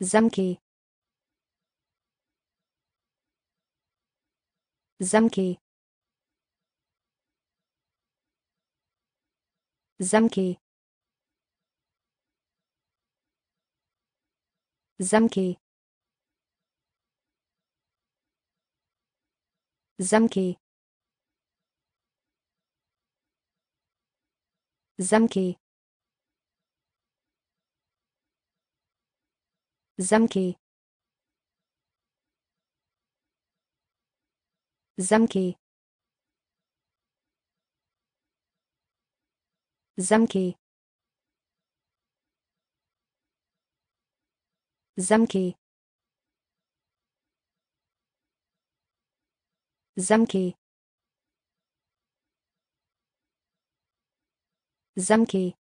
zamki zamki zamki zamki zamki zamki zamki. Zamki. Zamki. Zamki. Zamki. Zamki